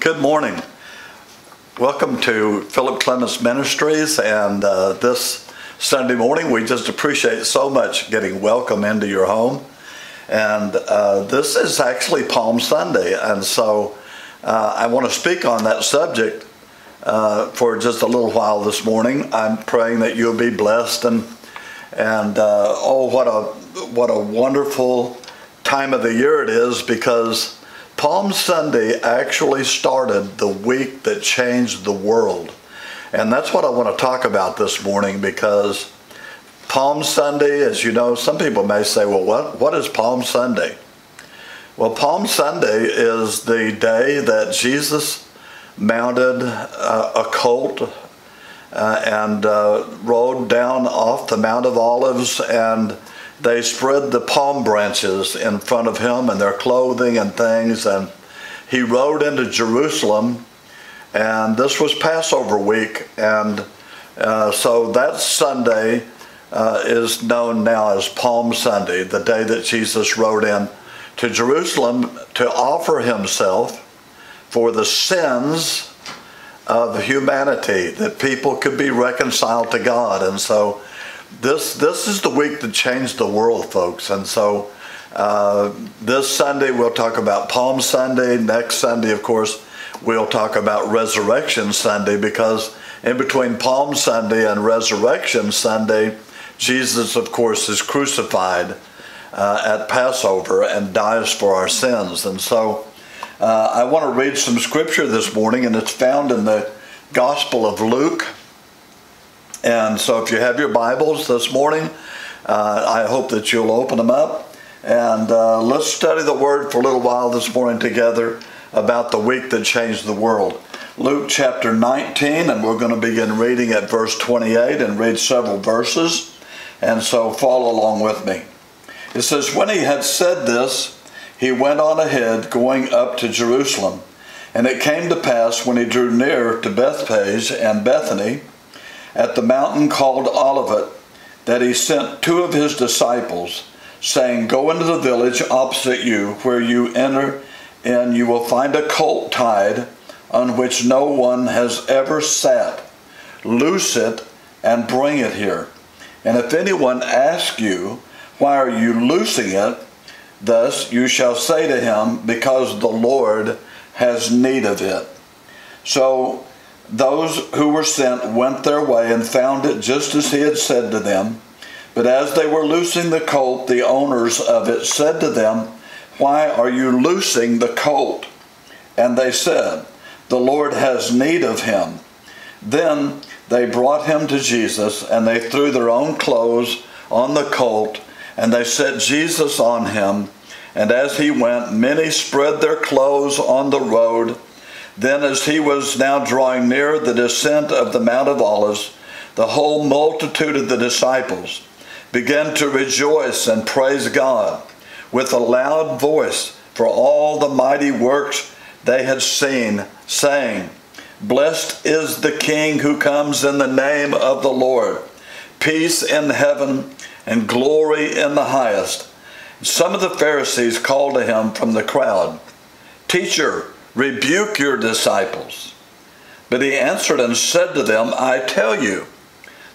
Good morning. Welcome to Phillip Clements Ministries. And uh, this Sunday morning, we just appreciate so much getting welcome into your home. And uh, this is actually Palm Sunday. And so uh, I want to speak on that subject uh, for just a little while this morning. I'm praying that you'll be blessed and and uh, oh, what a what a wonderful time of the year it is because Palm Sunday actually started the week that changed the world. And that's what I want to talk about this morning because Palm Sunday, as you know, some people may say, well, what, what is Palm Sunday? Well, Palm Sunday is the day that Jesus mounted uh, a colt uh, and uh, rode down off the Mount of Olives and they spread the palm branches in front of him and their clothing and things. And he rode into Jerusalem, and this was Passover week. And uh, so that Sunday uh, is known now as Palm Sunday, the day that Jesus rode in to Jerusalem to offer himself for the sins of humanity, that people could be reconciled to God. And so this this is the week that changed the world, folks. And so uh, this Sunday we'll talk about Palm Sunday. Next Sunday, of course, we'll talk about Resurrection Sunday because in between Palm Sunday and Resurrection Sunday, Jesus, of course, is crucified uh, at Passover and dies for our sins. And so uh, I want to read some scripture this morning, and it's found in the Gospel of Luke. And so if you have your Bibles this morning, uh, I hope that you'll open them up. And uh, let's study the Word for a little while this morning together about the week that changed the world. Luke chapter 19, and we're going to begin reading at verse 28 and read several verses. And so follow along with me. It says, When he had said this, he went on ahead, going up to Jerusalem. And it came to pass when he drew near to Bethphage and Bethany, at the mountain called Olivet that he sent two of his disciples, saying, Go into the village opposite you, where you enter, and you will find a colt tied on which no one has ever sat. Loose it and bring it here. And if anyone asks you, Why are you loosing it? Thus you shall say to him, Because the Lord has need of it. So those who were sent went their way and found it just as he had said to them. But as they were loosing the colt, the owners of it said to them, Why are you loosing the colt? And they said, The Lord has need of him. Then they brought him to Jesus, and they threw their own clothes on the colt, and they set Jesus on him. And as he went, many spread their clothes on the road. Then, as he was now drawing near the descent of the Mount of Olives, the whole multitude of the disciples began to rejoice and praise God with a loud voice for all the mighty works they had seen, saying, Blessed is the King who comes in the name of the Lord. Peace in heaven and glory in the highest. Some of the Pharisees called to him from the crowd, Teacher, rebuke your disciples. But he answered and said to them, I tell you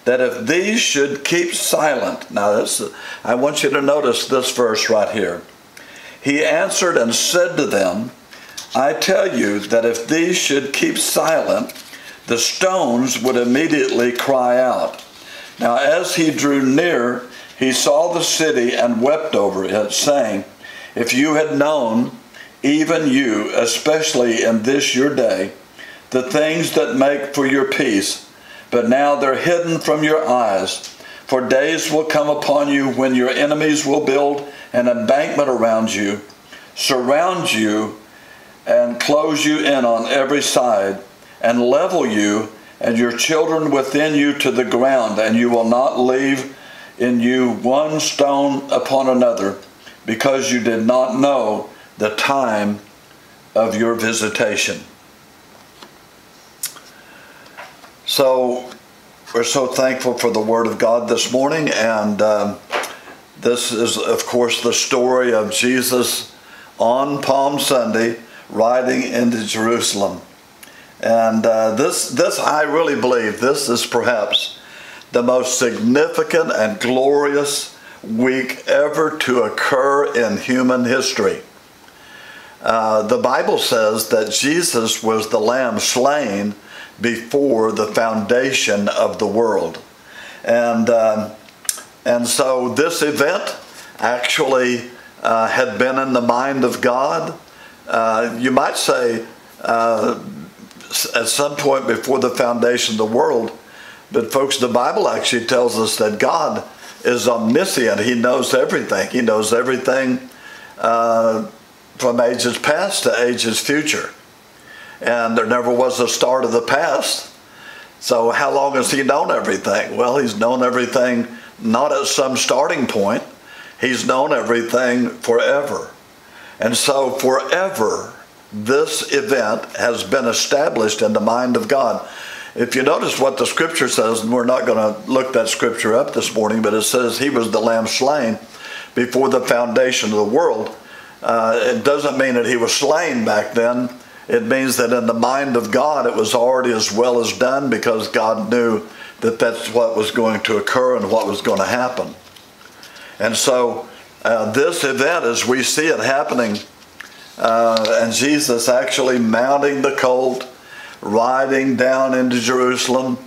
that if these should keep silent, now this, I want you to notice this verse right here. He answered and said to them, I tell you that if these should keep silent, the stones would immediately cry out. Now, as he drew near, he saw the city and wept over it, saying, If you had known, even you, especially in this your day, the things that make for your peace, but now they're hidden from your eyes. For days will come upon you when your enemies will build an embankment around you, surround you, and close you in on every side, and level you and your children within you to the ground, and you will not leave in you one stone upon another, because you did not know the time of your visitation. So, we're so thankful for the Word of God this morning, and um, this is, of course, the story of Jesus on Palm Sunday riding into Jerusalem. And uh, this, this, I really believe, this is perhaps the most significant and glorious week ever to occur in human history. Uh, the Bible says that Jesus was the lamb slain before the foundation of the world. And, uh, and so this event actually uh, had been in the mind of God. Uh, you might say uh, at some point before the foundation of the world, but folks, the Bible actually tells us that God is omniscient. He knows everything. He knows everything uh, from ages past to ages future. And there never was a start of the past. So how long has he known everything? Well, he's known everything not at some starting point. He's known everything forever. And so forever, this event has been established in the mind of God. If you notice what the scripture says, and we're not going to look that scripture up this morning, but it says he was the lamb slain before the foundation of the world. Uh, it doesn't mean that he was slain back then. It means that in the mind of God, it was already as well as done because God knew that that's what was going to occur and what was going to happen. And so uh, this event, as we see it happening, uh, and Jesus actually mounting the colt, riding down into Jerusalem,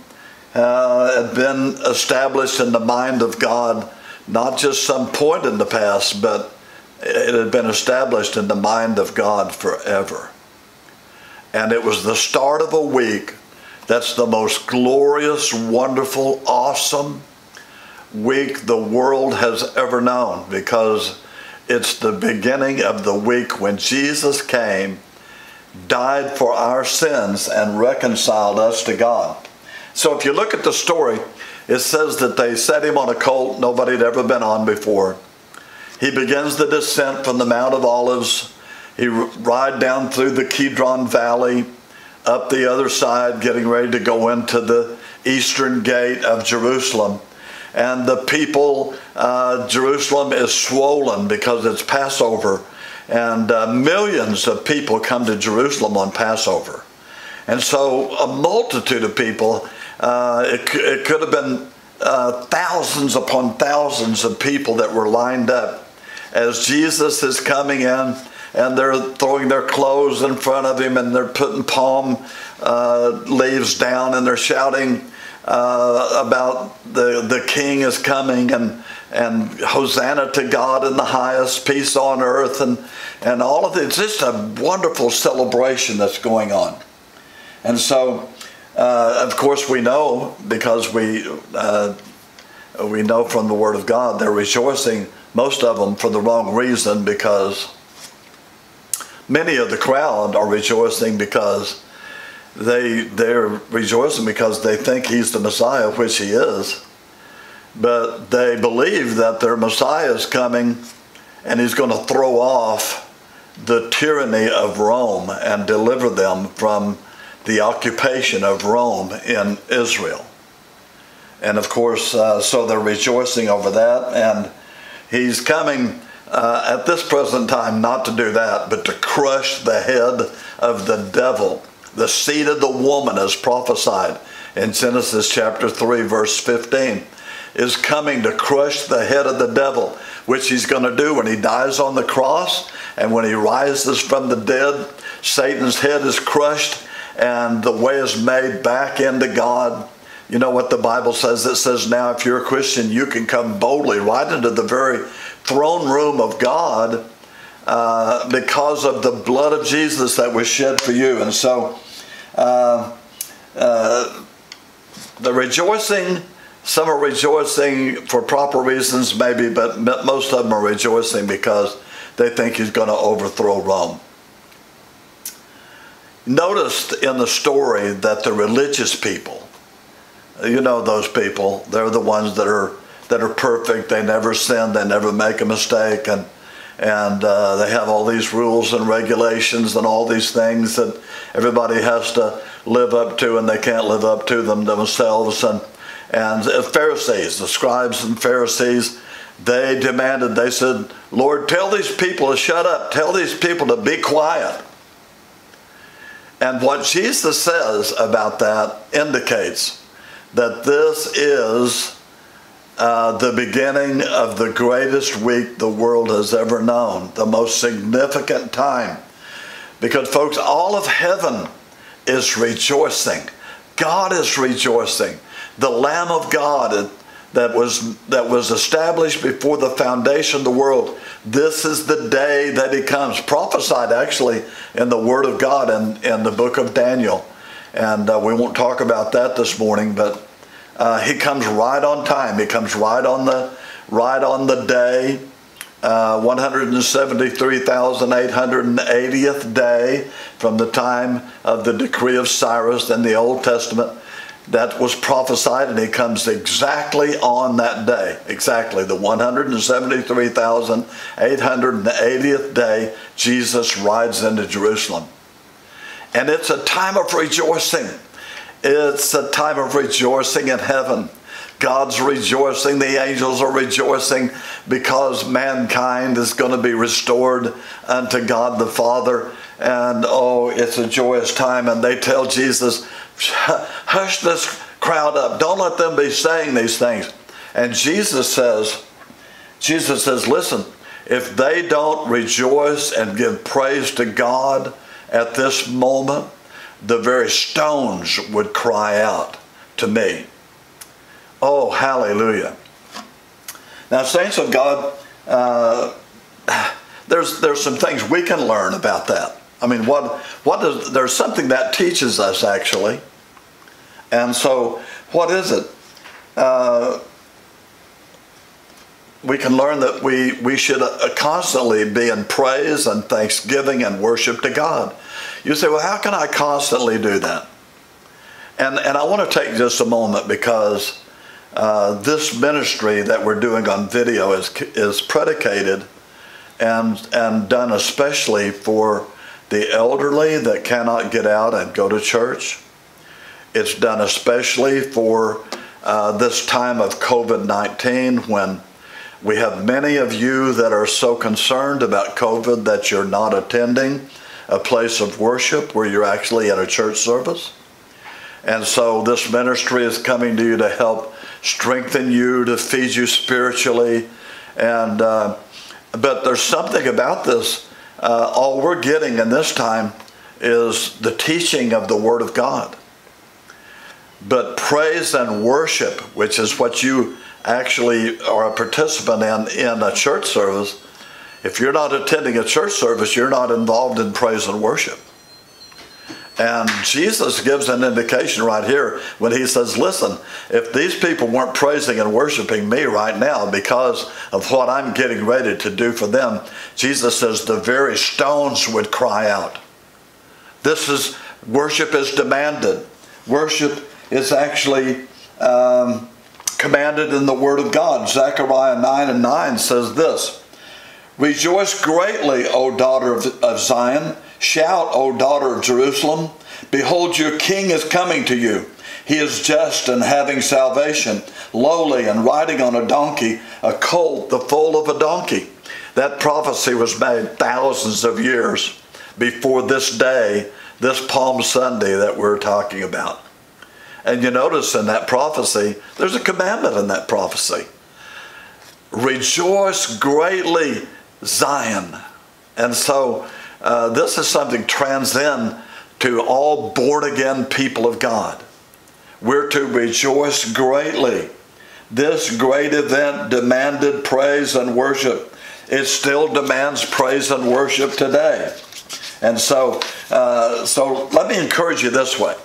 uh, had been established in the mind of God, not just some point in the past, but it had been established in the mind of God forever. And it was the start of a week that's the most glorious, wonderful, awesome week the world has ever known because it's the beginning of the week when Jesus came, died for our sins, and reconciled us to God. So if you look at the story, it says that they set him on a colt nobody had ever been on before. He begins the descent from the Mount of Olives. He ride down through the Kidron Valley up the other side, getting ready to go into the eastern gate of Jerusalem. And the people, uh, Jerusalem is swollen because it's Passover. And uh, millions of people come to Jerusalem on Passover. And so a multitude of people, uh, it, it, could have been uh, thousands upon thousands of people that were lined up as Jesus is coming in and they're throwing their clothes in front of him and they're putting palm uh, leaves down and they're shouting uh, about the, the king is coming and, and Hosanna to God in the highest, peace on earth, and, and all of it. It's just a wonderful celebration that's going on. And so, uh, of course, we know because we, uh, we know from the Word of God, they're rejoicing, most of them, for the wrong reason because many of the crowd are rejoicing because they they're rejoicing because they think he's the Messiah, which he is. But they believe that their Messiah is coming and he's going to throw off the tyranny of Rome and deliver them from the occupation of Rome in Israel. And of course, uh, so they're rejoicing over that. And he's coming uh, at this present time not to do that, but to crush the head of the devil. The seed of the woman, as prophesied in Genesis chapter 3, verse 15, is coming to crush the head of the devil, which he's going to do when he dies on the cross and when he rises from the dead. Satan's head is crushed and the way is made back into God. You know what the Bible says? It says, now if you're a Christian, you can come boldly right into the very throne room of God uh, because of the blood of Jesus that was shed for you. And so uh, uh, the rejoicing, some are rejoicing for proper reasons maybe, but most of them are rejoicing because they think he's going to overthrow Rome. Noticed in the story that the religious people, you know those people, they're the ones that are that are perfect. They never sin. They never make a mistake. And, and uh, they have all these rules and regulations and all these things that everybody has to live up to and they can't live up to them themselves. And, and Pharisees, the scribes and Pharisees, they demanded, they said, Lord, tell these people to shut up. Tell these people to be quiet. And what Jesus says about that indicates that this is uh, the beginning of the greatest week the world has ever known, the most significant time. Because, folks, all of heaven is rejoicing. God is rejoicing. The Lamb of God that was, that was established before the foundation of the world, this is the day that he comes. Prophesied actually in the Word of God in, in the book of Daniel. And uh, we won't talk about that this morning, but uh, he comes right on time. He comes right on the right on the day. Uh, 173,880th day from the time of the decree of Cyrus in the Old Testament. That was prophesied, and he comes exactly on that day. Exactly, the 173,880th day, Jesus rides into Jerusalem. And it's a time of rejoicing. It's a time of rejoicing in heaven. God's rejoicing, the angels are rejoicing because mankind is going to be restored unto God the Father. And oh, it's a joyous time. And they tell Jesus, hush this crowd up. Don't let them be saying these things. And Jesus says, Jesus says, listen, if they don't rejoice and give praise to God at this moment, the very stones would cry out to me. Oh, hallelujah. Now, saints of God, uh, there's, there's some things we can learn about that. I mean, what, what does, there's something that teaches us actually. And so, what is it? Uh, we can learn that we, we should uh, constantly be in praise and thanksgiving and worship to God. You say, well, how can I constantly do that? And, and I want to take just a moment because uh, this ministry that we're doing on video is, is predicated and, and done especially for the elderly that cannot get out and go to church. It's done especially for uh, this time of COVID 19 when we have many of you that are so concerned about COVID that you're not attending a place of worship where you're actually at a church service. And so this ministry is coming to you to help strengthen you, to feed you spiritually. And uh, but there's something about this. Uh, all we're getting in this time is the teaching of the Word of God. But praise and worship, which is what you actually are a participant in in a church service, if you're not attending a church service, you're not involved in praise and worship. And Jesus gives an indication right here when he says, Listen, if these people weren't praising and worshiping me right now because of what I'm getting ready to do for them, Jesus says the very stones would cry out. This is worship is demanded. Worship is actually um, commanded in the Word of God. Zechariah 9 and 9 says this Rejoice greatly, O daughter of Zion. Shout, O daughter of Jerusalem. Behold, your king is coming to you. He is just and having salvation, lowly and riding on a donkey, a colt, the foal of a donkey. That prophecy was made thousands of years before this day, this Palm Sunday that we're talking about. And you notice in that prophecy, there's a commandment in that prophecy. Rejoice greatly Zion. And so uh, this is something transcend to all born again people of God. We're to rejoice greatly. This great event demanded praise and worship. It still demands praise and worship today. And so, uh, so let me encourage you this way.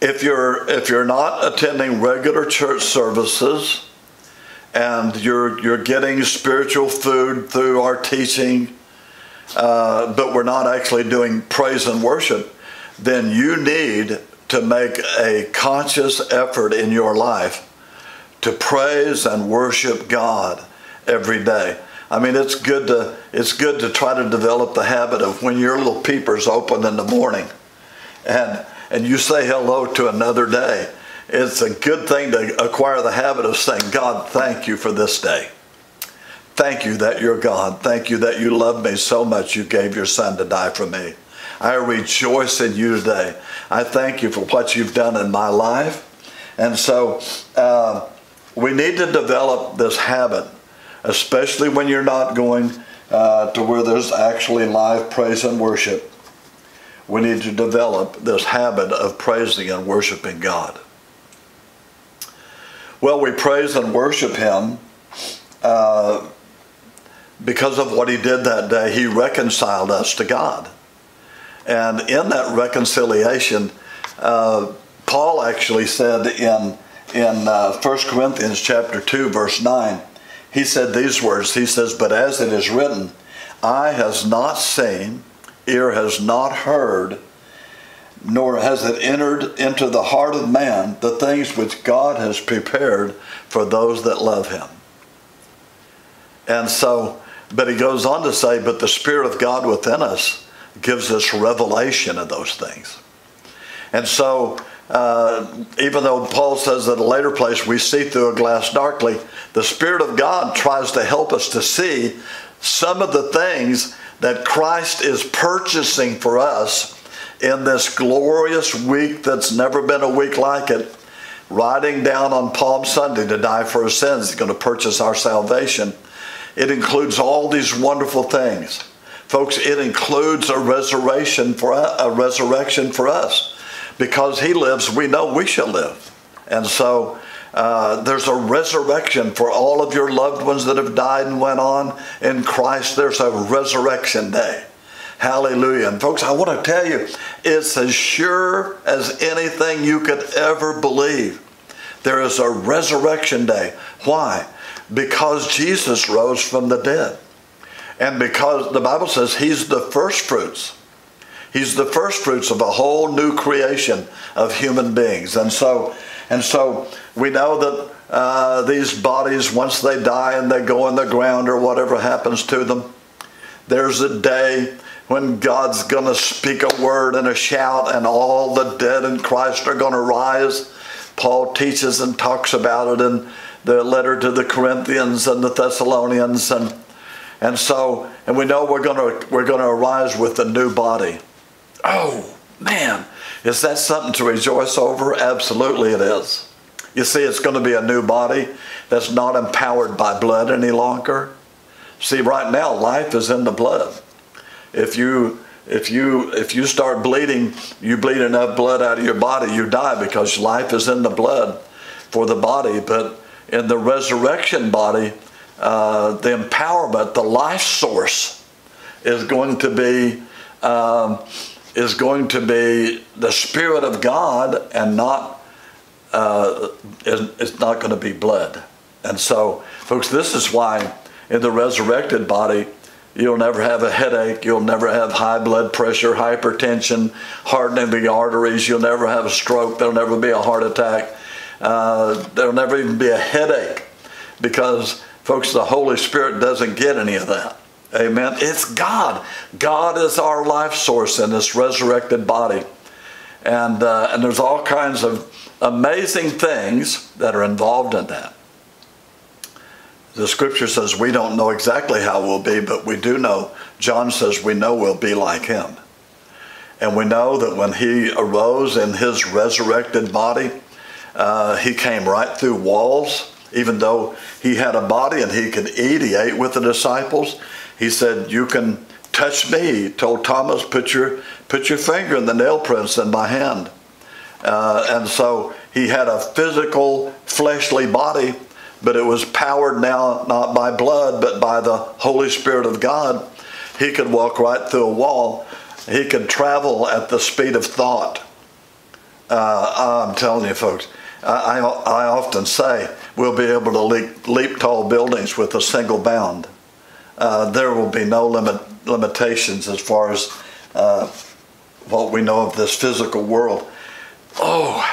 If you're if you're not attending regular church services, and you're, you're getting spiritual food through our teaching, uh, but we're not actually doing praise and worship, then you need to make a conscious effort in your life to praise and worship God every day. I mean, it's good to it's good to try to develop the habit of when your little peepers open in the morning, and and you say hello to another day it's a good thing to acquire the habit of saying, God, thank you for this day. Thank you that you're God. Thank you that you love me so much you gave your son to die for me. I rejoice in you today. I thank you for what you've done in my life. And so uh, we need to develop this habit, especially when you're not going uh, to where there's actually live praise and worship. We need to develop this habit of praising and worshiping God. Well, we praise and worship Him uh, because of what He did that day. He reconciled us to God. And in that reconciliation, uh, Paul actually said in, in uh, 1 Corinthians chapter 2, verse 9, he said these words. He says, But as it is written, Eye has not seen, ear has not heard, nor has it entered into the heart of man the things which God has prepared for those that love him. And so, but he goes on to say, but the Spirit of God within us gives us revelation of those things. And so, uh, even though Paul says at a later place we see through a glass darkly, the Spirit of God tries to help us to see some of the things that Christ is purchasing for us in this glorious week that's never been a week like it, riding down on Palm Sunday to die for our sins. He's going to purchase our salvation. It includes all these wonderful things. Folks, it includes a resurrection for a resurrection for us. Because he lives, we know we shall live. And so uh, there's a resurrection for all of your loved ones that have died and went on in Christ. There's a resurrection day. Hallelujah. And folks, I want to tell you, it's as sure as anything you could ever believe. There is a resurrection day. Why? Because Jesus rose from the dead. And because the Bible says he's the first fruits. He's the first fruits of a whole new creation of human beings. And so, and so we know that uh, these bodies, once they die and they go in the ground or whatever happens to them, there's a day when God's going to speak a word and a shout and all the dead in Christ are going to rise. Paul teaches and talks about it in the letter to the Corinthians and the Thessalonians and and so and we know we're going to we're going to arise with a new body. Oh, man, is that something to rejoice over? Absolutely it is. You see, it's going to be a new body that's not empowered by blood any longer. See, right now, life is in the blood if you if you if you start bleeding, you bleed enough blood out of your body, you die because life is in the blood for the body. But in the resurrection body, uh, the empowerment, the life source, is going to be um, is going to be the Spirit of God, and not uh, it's not going to be blood. And so, folks, this is why in the resurrected body You'll never have a headache. You'll never have high blood pressure, hypertension, hardening the arteries. You'll never have a stroke. There'll never be a heart attack. Uh, there'll never even be a headache because, folks, the Holy Spirit doesn't get any of that. Amen. It's God. God is our life source in this resurrected body. And, uh, and there's all kinds of amazing things that are involved in that. The scripture says we don't know exactly how we'll be, but we do know. John says we know we'll be like him. And we know that when he arose in his resurrected body, uh, he came right through walls. Even though he had a body and he could eat, he ate with the disciples. He said, You can touch me. He told Thomas, Put your, put your finger in the nail prints in my hand. Uh, and so he had a physical, fleshly body but it was powered now not by blood, but by the Holy Spirit of God. He could walk right through a wall. He could travel at the speed of thought. Uh, I'm telling you, folks, I, I, often say we'll be able to leap, leap tall buildings with a single bound. Uh, there will be no limit, limitations as far as uh, what we know of this physical world. Oh,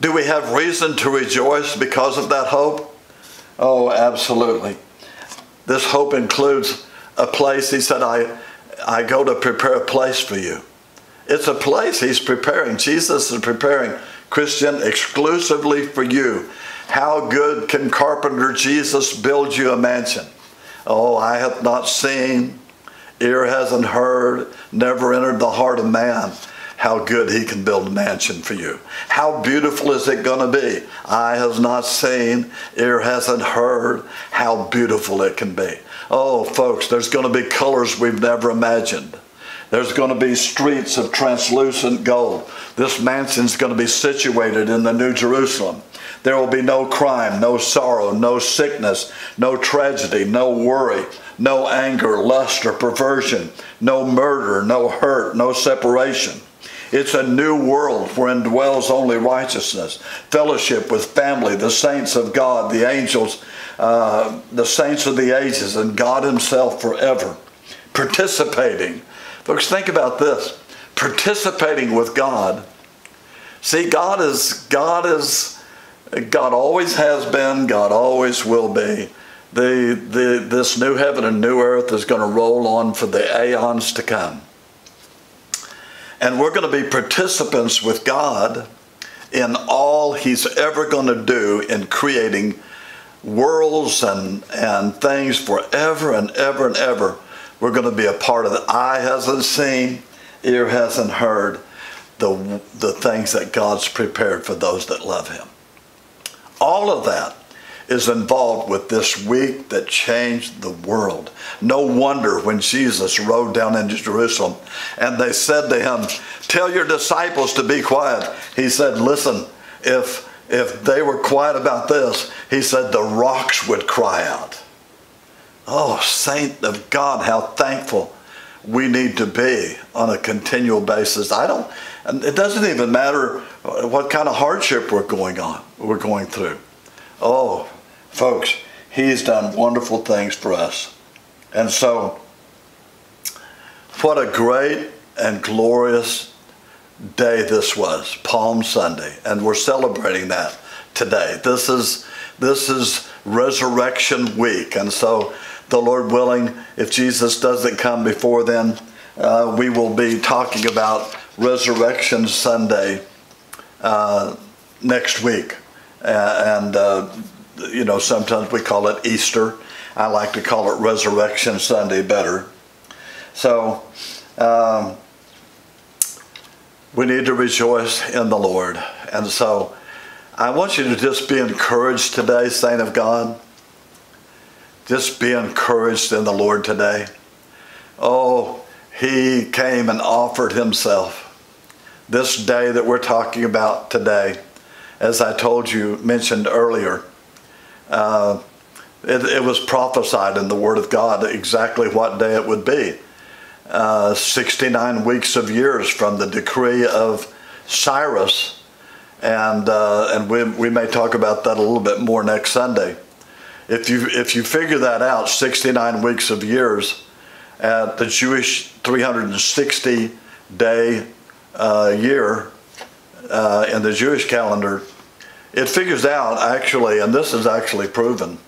do we have reason to rejoice because of that hope? Oh, absolutely. This hope includes a place. He said, I, I go to prepare a place for you. It's a place he's preparing. Jesus is preparing, Christian, exclusively for you. How good can carpenter Jesus build you a mansion? Oh, I have not seen, ear hasn't heard, never entered the heart of man how good he can build a mansion for you. How beautiful is it going to be? Eye has not seen, ear hasn't heard how beautiful it can be. Oh, folks, there's going to be colors we've never imagined. There's going to be streets of translucent gold. This mansion's going to be situated in the New Jerusalem. There will be no crime, no sorrow, no sickness, no tragedy, no worry, no anger, lust, or perversion, no murder, no hurt, no separation. It's a new world wherein dwells only righteousness, fellowship with family, the saints of God, the angels, uh, the saints of the ages, and God Himself forever. Participating. Folks, think about this. Participating with God. See, God is, God is, God always has been, God always will be. The, the, this new heaven and new earth is going to roll on for the aeons to come. And we're going to be participants with God in all He's ever going to do in creating worlds and, and things forever and ever and ever. We're going to be a part of the eye hasn't seen, ear hasn't heard the, the things that God's prepared for those that love Him. All of that is involved with this week that changed the world. No wonder when Jesus rode down into Jerusalem and they said to him, Tell your disciples to be quiet. He said, Listen, if if they were quiet about this, he said the rocks would cry out. Oh, saint of God, how thankful we need to be on a continual basis. I don't, it doesn't even matter what kind of hardship we're going on, we're going through. Oh, Folks, He's done wonderful things for us. And so, what a great and glorious day this was, Palm Sunday. And we're celebrating that today. This is, this is Resurrection Week. And so, the Lord willing, if Jesus doesn't come before then, uh, we will be talking about Resurrection Sunday uh, next week. And uh, you know, sometimes we call it Easter. I like to call it Resurrection Sunday better. So, um, we need to rejoice in the Lord. And so, I want you to just be encouraged today, saint of God. Just be encouraged in the Lord today. Oh, he came and offered himself. This day that we're talking about today, as I told you, mentioned earlier, uh, it, it, was prophesied in the Word of God exactly what day it would be. Uh, 69 weeks of years from the decree of Cyrus, and uh, and we, we may talk about that a little bit more next Sunday. If you if you figure that out, 69 weeks of years at the Jewish 360 day uh, year uh, in the Jewish calendar, it figures out actually, and this is actually proven,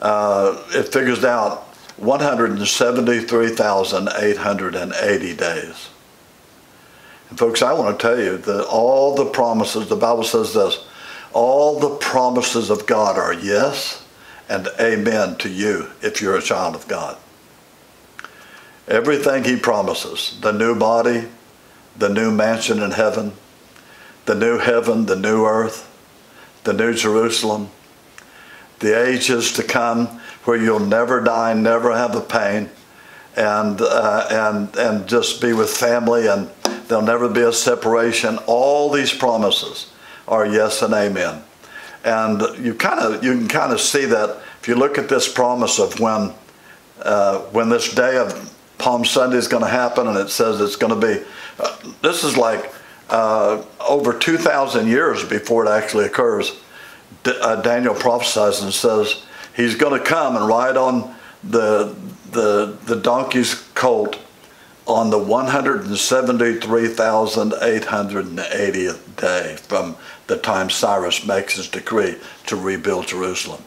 uh, it figures out 173,880 days. And folks, I want to tell you that all the promises, the Bible says this, all the promises of God are yes and amen to you if you're a child of God. Everything he promises, the new body, the new mansion in heaven, the new heaven, the new earth, the new Jerusalem, the ages to come where you'll never die, never have a pain, and, uh, and, and just be with family and there'll never be a separation. All these promises are yes and amen. And you kind of you can kind of see that if you look at this promise of when uh, when this day of Palm Sunday is going to happen, and it says it's going to be. This is like uh, over 2,000 years before it actually occurs, D uh, Daniel prophesies and says he's going to come and ride on the, the, the donkey's colt on the 173,880th day from the time Cyrus makes his decree to rebuild Jerusalem.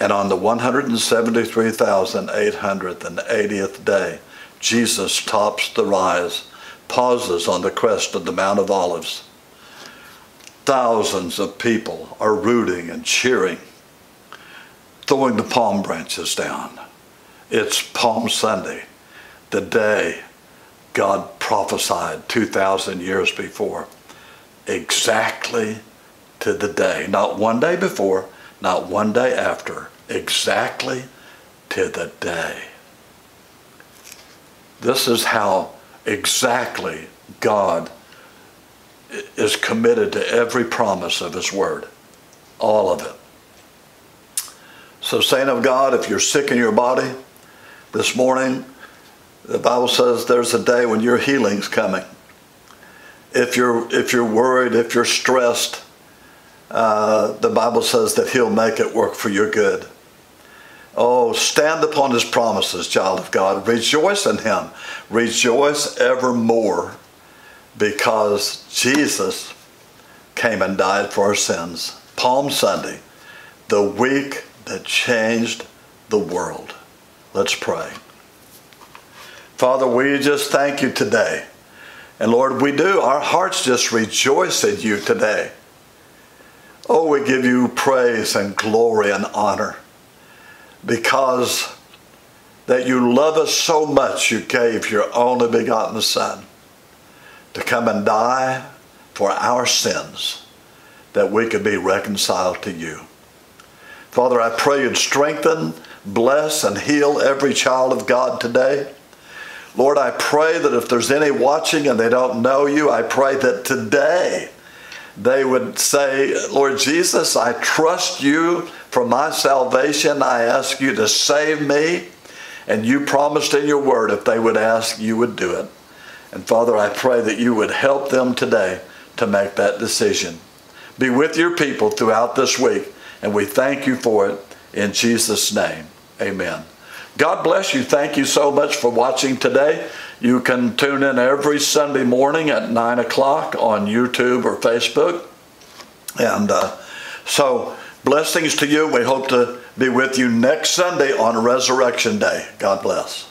And on the 173,880th day, Jesus tops the rise pauses on the crest of the Mount of Olives. Thousands of people are rooting and cheering, throwing the palm branches down It's Palm Sunday, the day God prophesied 2,000 years before. Exactly to the day. Not one day before, not one day after. Exactly to the day. This is how exactly God is committed to every promise of His Word. All of it. So, saint of God, if you're sick in your body this morning, the Bible says there's a day when your healing's coming. If you're, if you're worried, if you're stressed, uh, the Bible says that He'll make it work for your good. Oh, stand upon His promises, child of God. Rejoice in Him. Rejoice evermore because Jesus came and died for our sins. Palm Sunday, the week that changed the world. Let's pray. Father, we just thank you today. And Lord, we do. Our hearts just rejoice in you today. Oh, we give you praise and glory and honor because that you love us so much you gave your only begotten Son to come and die for our sins that we could be reconciled to you. Father, I pray you'd strengthen, bless, and heal every child of God today. Lord, I pray that if there's any watching and they don't know you, I pray that today they would say, Lord Jesus, I trust you for my salvation. I ask you to save me. And you promised in your word if they would ask, you would do it. And Father, I pray that you would help them today to make that decision. Be with your people throughout this week, and we thank you for it in Jesus' name. Amen. God bless you. Thank you so much for watching today. You can tune in every Sunday morning at 9 o'clock on YouTube or Facebook. And uh, so, blessings to you. We hope to be with you next Sunday on Resurrection Day. God bless.